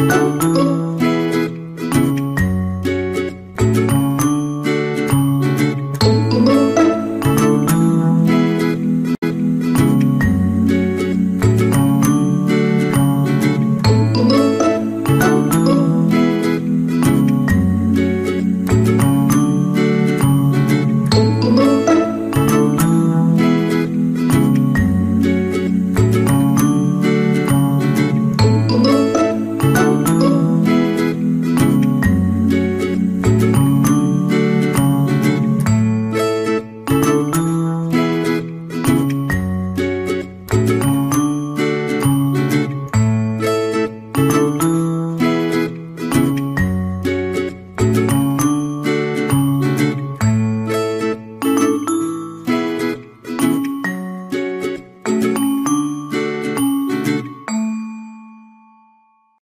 Música